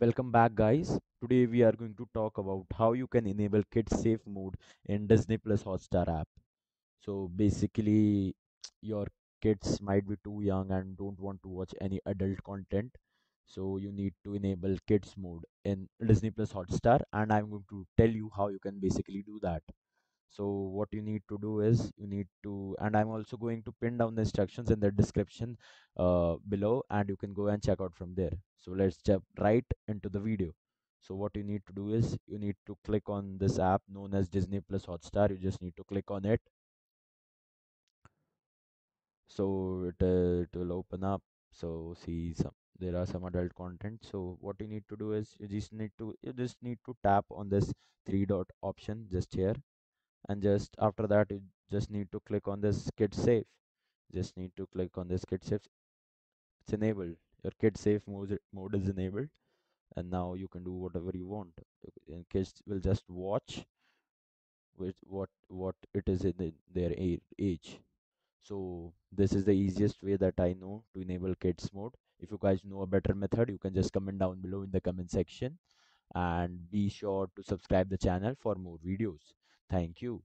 Welcome back, guys. Today we are going to talk about how you can enable kids safe mode in Disney Plus Hotstar app. So basically, your kids might be too young and don't want to watch any adult content. So you need to enable kids mode in Disney Plus Hotstar, and I'm going to tell you how you can basically do that. So what you need to do is you need to, and I'm also going to pin down the instructions in the description uh, below, and you can go and check out from there. So let's jump right into the video. So what you need to do is you need to click on this app known as Disney Plus Hotstar. You just need to click on it. So it, uh, it will open up. So see some there are some adult content. So what you need to do is you just need to you just need to tap on this three dot option just here and just after that you just need to click on this kid safe. Just need to click on this kid safe. It's enabled. Your kid safe mode, mode is enabled. And now you can do whatever you want. And kids will just watch with what what it is in the, their age. So this is the easiest way that i know to enable kids mode. If you guys know a better method you can just comment down below in the comment section. And be sure to subscribe the channel for more videos thank you